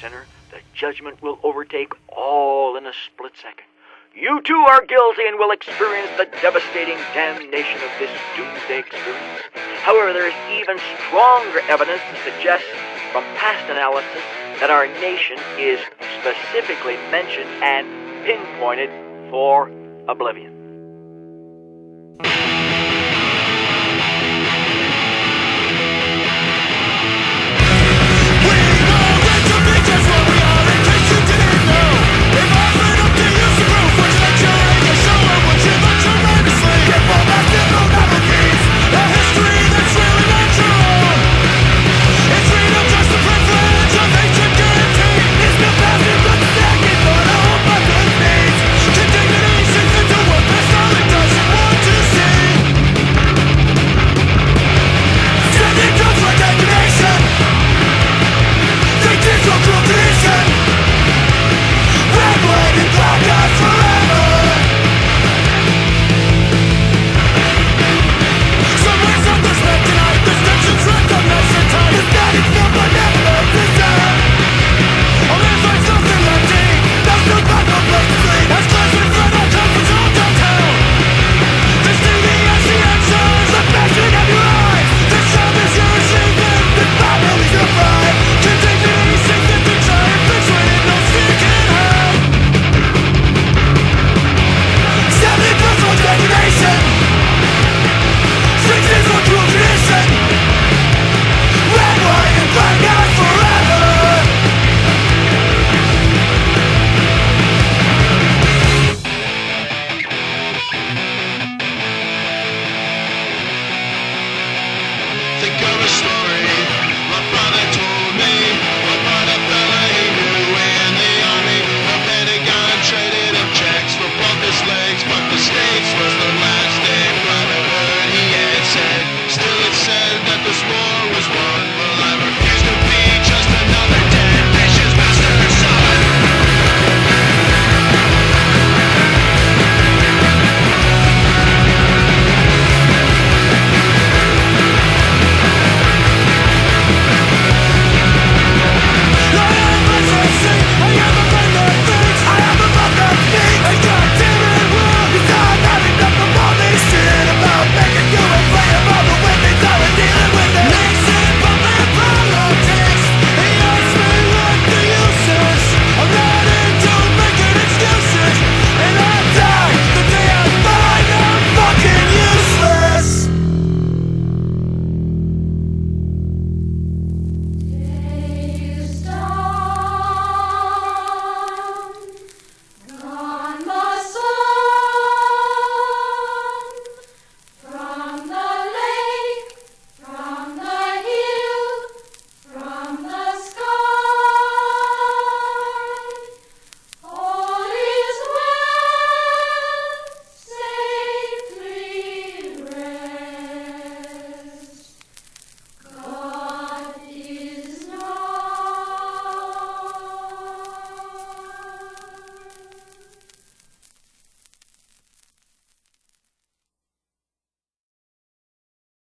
sinner, the judgment will overtake all in a split second. You too are guilty and will experience the devastating damnation of this doomsday experience. However, there is even stronger evidence to suggest from past analysis that our nation is specifically mentioned and pinpointed for oblivion.